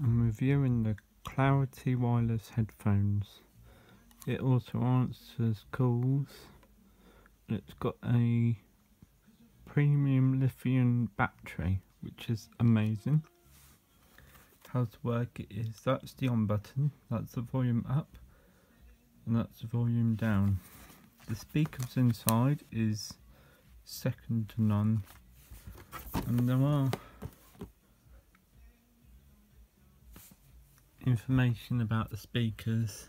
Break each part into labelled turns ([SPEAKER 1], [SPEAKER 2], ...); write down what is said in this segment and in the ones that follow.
[SPEAKER 1] I'm reviewing the Clarity wireless headphones. It also answers calls. It's got a premium lithium battery, which is amazing. How to work it is that's the on button, that's the volume up, and that's the volume down. The speakers inside is second to none, and there are information about the speakers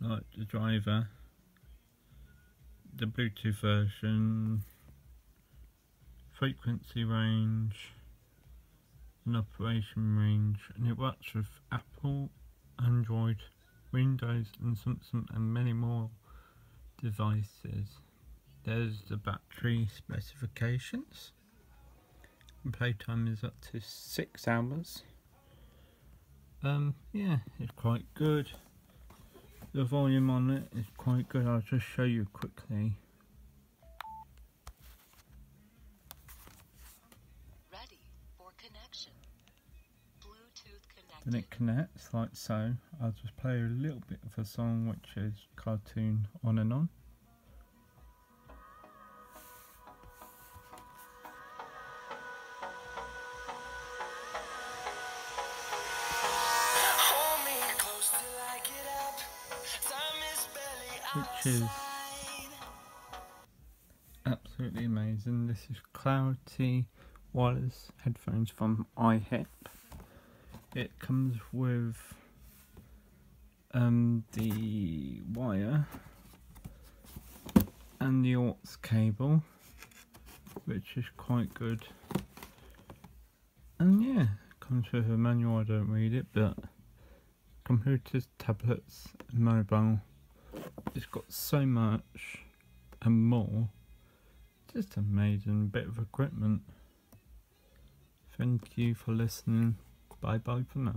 [SPEAKER 1] like the driver the Bluetooth version frequency range and operation range and it works with Apple, Android, Windows and Samsung and many more devices. There's the battery specifications. And playtime is up to 6 hours um, yeah, it's quite good. The volume on it is quite good. I'll just show you quickly.
[SPEAKER 2] Ready for connection. Bluetooth connected.
[SPEAKER 1] Then it connects like so. I'll just play a little bit of a song which is cartoon on and on. Which is absolutely amazing. This is Clarity wireless headphones from iHip. It comes with um, the wire and the aux cable, which is quite good. And yeah, comes with a manual. I don't read it, but computers, tablets, mobile it's got so much and more. Just amazing bit of equipment. Thank you for listening. Bye bye for now.